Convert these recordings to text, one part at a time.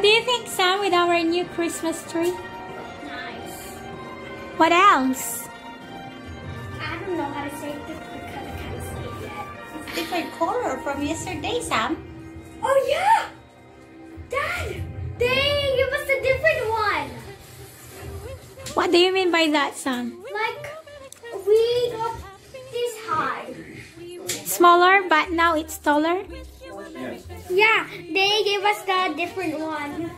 What do you think, Sam, with our new Christmas tree? Nice. What else? I don't know how to say this because I can't say it yet. It's different color from yesterday, Sam. Oh yeah! Dad! They give us a different one! What do you mean by that, Sam? Like, we got this high. Smaller, but now it's taller? Yeah, they gave us the different one.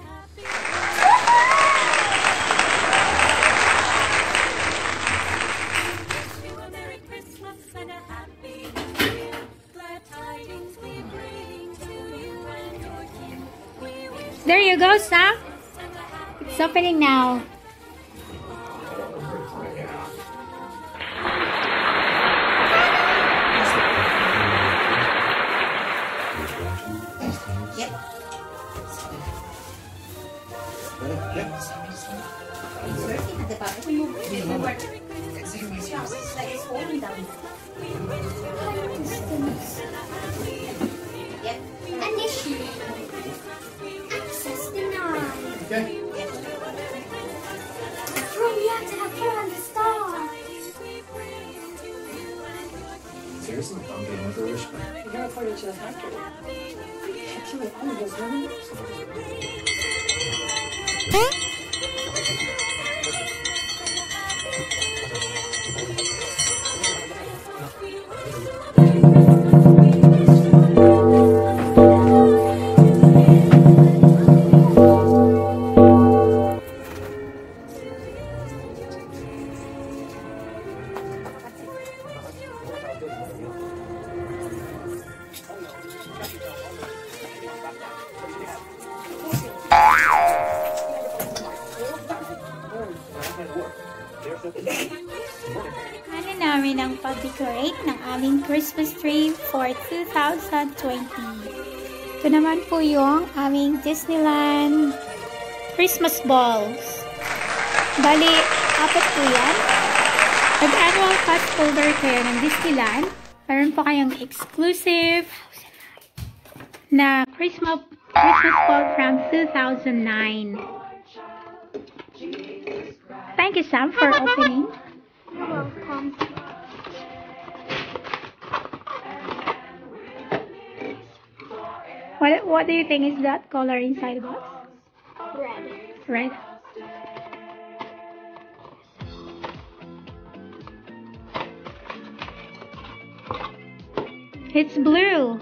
There you go, Sam. It's opening now. Initiate. Access denied. Okay. From on the star. Seriously? I'm getting back. You're the factory. All of those women. Namin ang pag-decorate ng aming Christmas tree for 2020. Ito naman po yung aming Disneyland Christmas balls. Bali, apat po yan. Pag-annual pass holder kayo ng Disneyland, meron po kayong exclusive na Christmas Christmas ball from 2009. Thank you, Sam, for opening. You're welcome. What What do you think is that color inside the box? Red. Red. It's blue.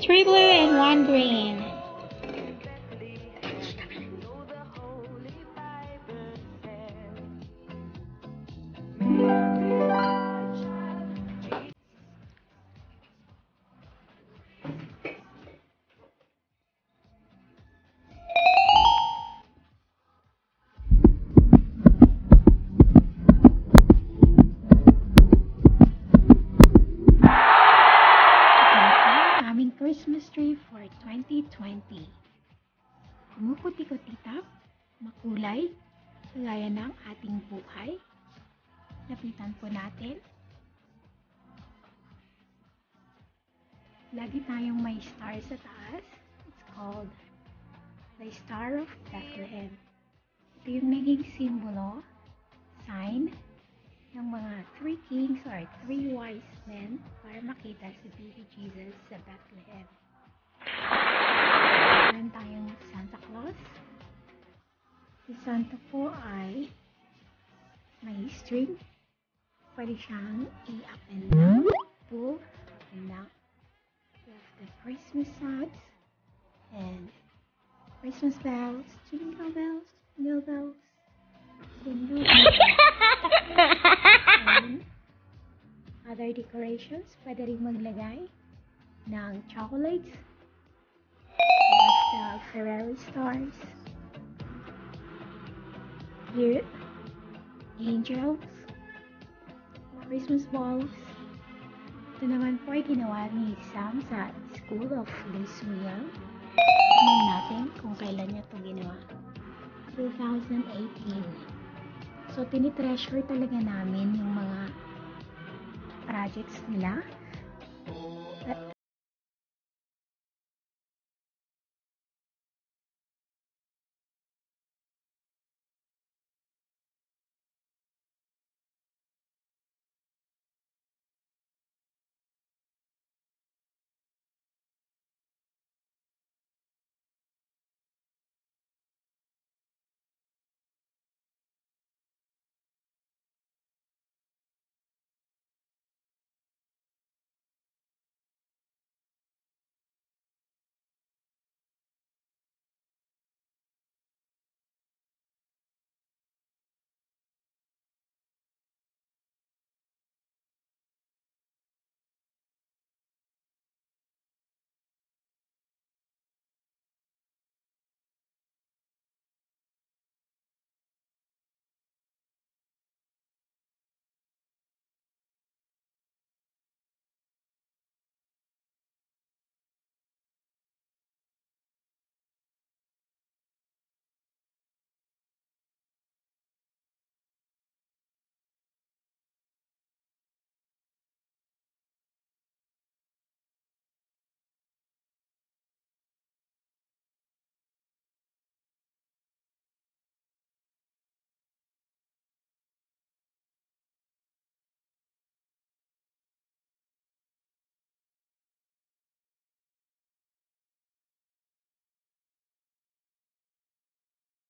Three blue and one green. 2020. Kumuputi-kutitap, makulay, kagaya ng ating buhay. Lapitan po natin. Lagi tayong may star sa taas. It's called the Star of Bethlehem. Ito yung naging simbolo, sign, ng mga three kings or three wise men para makita si baby Jesus sa Bethlehem. Santa po ay may string. Pwede siyang i-up and down, pull and down. We have the Christmas songs and Christmas bells, jingle bells, jingle bells, jingle bells. And other decorations, pwede rin maglagay ng chocolates. We have the Ferrero stars. Here, angels. Christmas balls. Ito naman po ay ginawa ni Sam sa School of Luswia. Tingnan natin kung kailan niya ito ginawa. 2018. So, tinitreasure talaga namin yung mga projects nila.